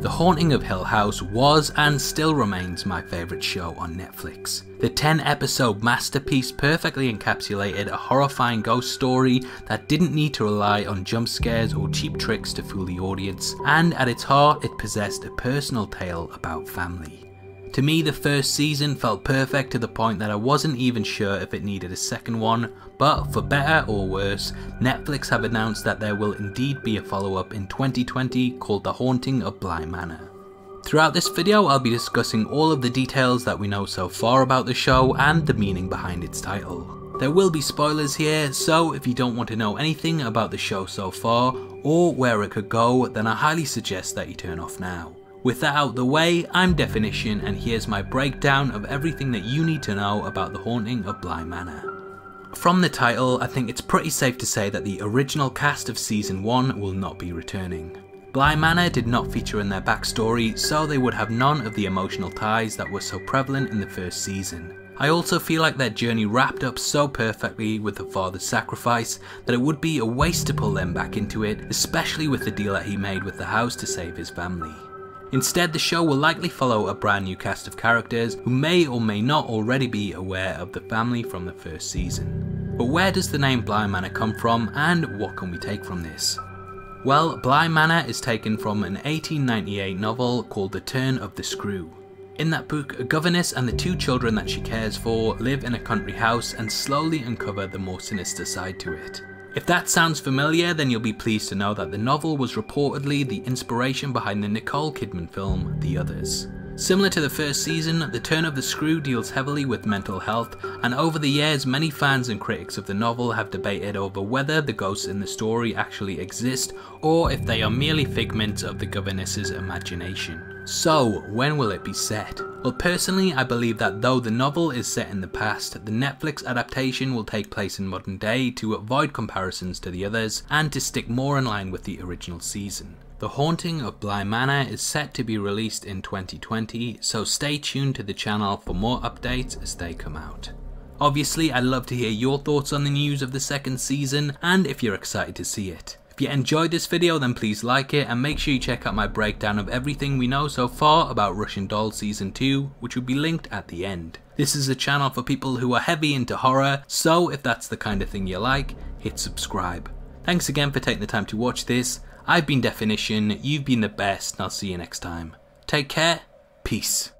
The Haunting of Hill House was and still remains my favourite show on Netflix. The 10 episode masterpiece perfectly encapsulated a horrifying ghost story that didn't need to rely on jump scares or cheap tricks to fool the audience, and at its heart, it possessed a personal tale about family. To me, the first season felt perfect to the point that I wasn't even sure if it needed a second one, but for better or worse, Netflix have announced that there will indeed be a follow up in 2020 called The Haunting of Bly Manor. Throughout this video, I'll be discussing all of the details that we know so far about the show and the meaning behind its title. There will be spoilers here, so if you don't want to know anything about the show so far, or where it could go, then I highly suggest that you turn off now. With that out the way, I'm Definition and here's my breakdown of everything that you need to know about the haunting of Bly Manor. From the title, I think it's pretty safe to say that the original cast of season 1 will not be returning. Bly Manor did not feature in their backstory, so they would have none of the emotional ties that were so prevalent in the first season. I also feel like their journey wrapped up so perfectly with the father's sacrifice that it would be a waste to pull them back into it, especially with the deal that he made with the house to save his family. Instead, the show will likely follow a brand new cast of characters who may or may not already be aware of the family from the first season. But where does the name Bly Manor come from and what can we take from this? Well, Bly Manor is taken from an 1898 novel called The Turn of the Screw. In that book, a governess and the two children that she cares for live in a country house and slowly uncover the more sinister side to it. If that sounds familiar, then you'll be pleased to know that the novel was reportedly the inspiration behind the Nicole Kidman film The Others. Similar to the first season, The Turn of the Screw deals heavily with mental health, and over the years, many fans and critics of the novel have debated over whether the ghosts in the story actually exist or if they are merely figments of the governess's imagination. So, when will it be set? Well, personally, I believe that though the novel is set in the past, the Netflix adaptation will take place in modern day to avoid comparisons to the others and to stick more in line with the original season. The Haunting of Bly Manor is set to be released in 2020, so stay tuned to the channel for more updates as they come out. Obviously, I'd love to hear your thoughts on the news of the second season and if you're excited to see it. If you enjoyed this video then please like it and make sure you check out my breakdown of everything we know so far about Russian Doll Season 2 which will be linked at the end. This is a channel for people who are heavy into horror so if that's the kind of thing you like, hit subscribe. Thanks again for taking the time to watch this. I've been Definition, you've been the best and I'll see you next time. Take care, peace.